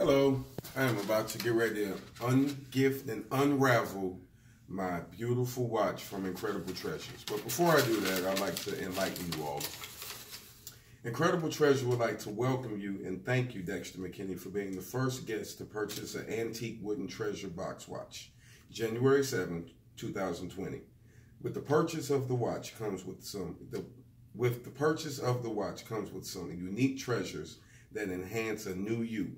Hello, I am about to get ready to ungift and unravel my beautiful watch from Incredible Treasures. But before I do that, I'd like to enlighten you all. Incredible Treasure would like to welcome you and thank you, Dextor McKinney, for being the first guest to purchase an antique wooden treasure box watch, January 7th, 2020. With the purchase of the watch comes with some the with the purchase of the watch comes with some unique treasures that enhance a new you.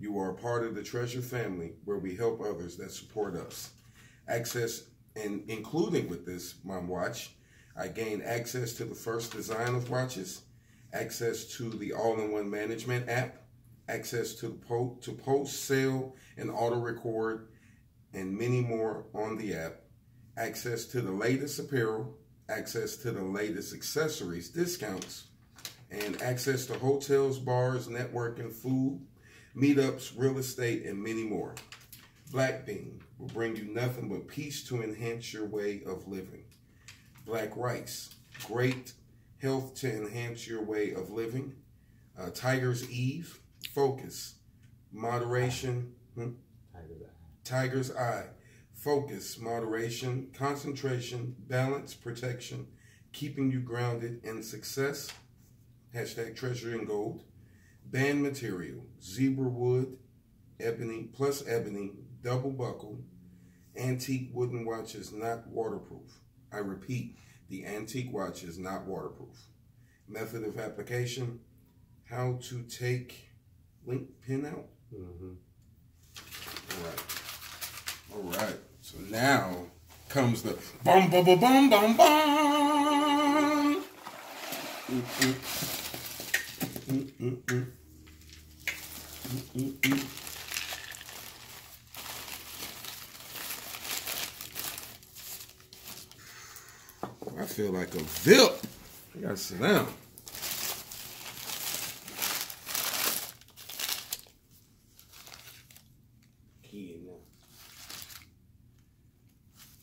You are a part of the Treasure family where we help others that support us. Access, and including with this mom watch, I gain access to the first design of watches, access to the all-in-one management app, access to po- to post, sale, and auto record, and many more on the app, access to the latest apparel, access to the latest accessories, discounts, and access to hotels, bars, networking, food, meetups, real estate, and many more. Black Bean will bring you nothing but peace to enhance your way of living. Black Rice, great health to enhance your way of living. Uh, Tiger's Eve, focus, moderation. Hmm? Tiger's Eye. Tiger's Eye, focus, moderation, concentration, balance, protection, keeping you grounded in success. Hashtag treasure and gold. Band material, zebra wood, ebony, plus ebony, double buckle, antique wooden watches not waterproof. I repeat, the antique watch is not waterproof. Method of application, how to take link pin out. Mm-hmm. All right. All right. So now comes the bum bum bum bum bum bum. Mm, mm. Mm, mm, mm. Mm. I feel like a VIP. I gotta sit down.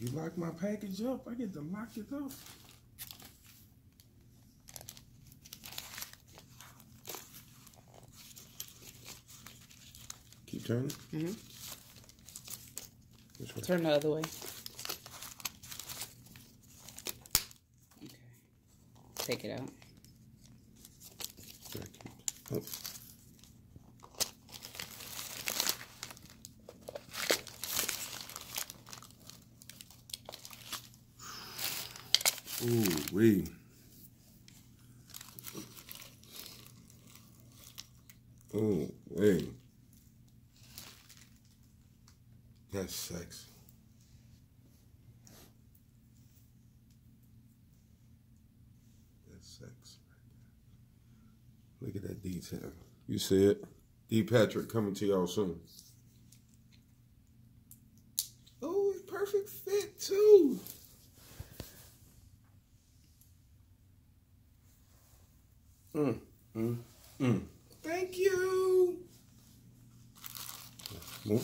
You lock my package up, I get to lock it up. Turning. Mm-hmm. Which way? Turn the other way. Okay. Take it out. Oh. Ooh, wee. Oh, wait. That's sexy right there. Look at that detail. You see it? D. Patrick coming to y'all soon. Oh, perfect fit too. Mm, mm, mm. Thank you. More?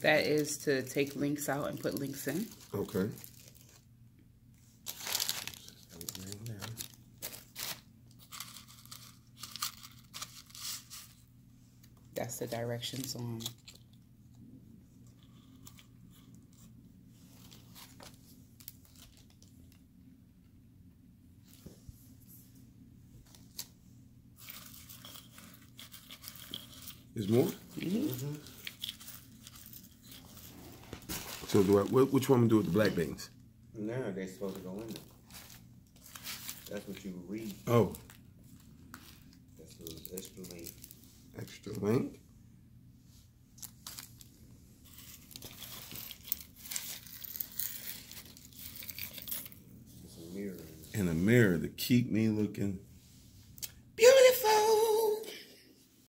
That is to take links out and put links in. Okay. That's the directions on. Is more? Mm-hmm. So do I? wh- Which one I do with the black beans? No, they're supposed to go in there. That's what you read. Oh, That's the extra link. extra link. It's a mirror. in a mirror to keep me looking